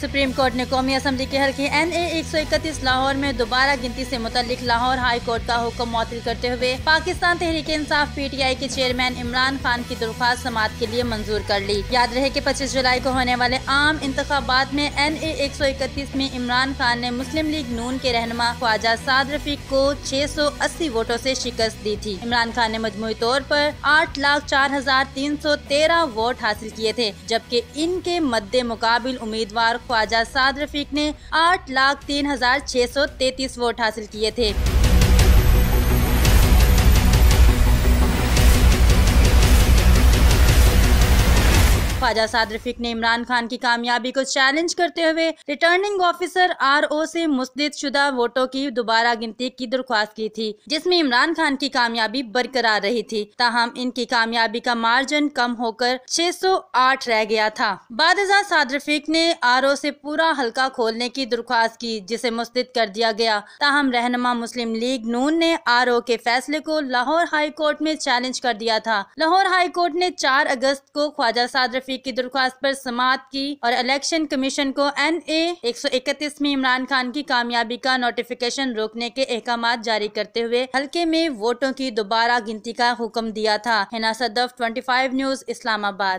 Supreme court نے قومی assembly کے حلقے این اے ایک سو اکتیس لاہور میں دوبارہ گنتی سے متعلق لاہور ہائی کورٹ کا حکم معطل کرتے ہوئے Pakistan Tehreek Insaf P T I کے چیئرمین عمران خان کی درخواست سماعت کے لیے منظور کر لی۔ یاد رہے کہ پچیس جولائی کو ہونے والے عام انتخابات میں این اے ایک سو اکتیس میں عمران خان نے مسلم لیگ نون کے رہنما خواجہ سعد رفیق کو چھ سو اسی ووٹوں سے شکست دی تھی۔ عمران خان نے مجموعی طور پر آٹھ لاکھ چار ہزار تین سو تیرہ ووٹ حاصل کیے تھے، جبکہ ان کے مد مقابل امیدوار خواجہ سعد رفیق نے آٹھ لاکھ تین ہزار چھ سو تینتیس ووٹ حاصل کیے تھے۔ خواجہ سعد رفیق نے عمران خان کی کامیابی کو چیلنج کرتے ہوئے ریٹرننگ آفیسر آر او سے مسدد شدہ ووٹوں کی دوبارہ گنتی کی درخواست کی تھی، جس میں عمران خان کی کامیابی برقرار رہی تھی۔ تاہم، ان کی کامیابی کا مارجن کم ہو کر چھ سو آٹھ رہ گیا تھا۔ بعد ازاں سعد رفیق نے آر او سے پورا حلقہ کھولنے کی درخواست کی، جسے مسدد کر دیا گیا۔ تاہم، رہنما مسلم لیگ نون نے آر او کے فیصلے کو لاہور ہائی کورٹ میں چیلنج کر دیا تھا۔ لاہور ہائی کورٹ نے چار اگست کو خواجہ سعد تحریک کی درخواست پر سماعت کی اور الیکشن کمیشن کو این اے ایک سو اکتیس میں عمران خان کی کامیابی کا نوٹیفیکیشن روکنے کے احکامات جاری کرتے ہوئے حلقے میں ووٹوں کی دوبارہ گنتی کا حکم دیا تھا۔ ہنا صدف 25 نیوز، اسلام آباد۔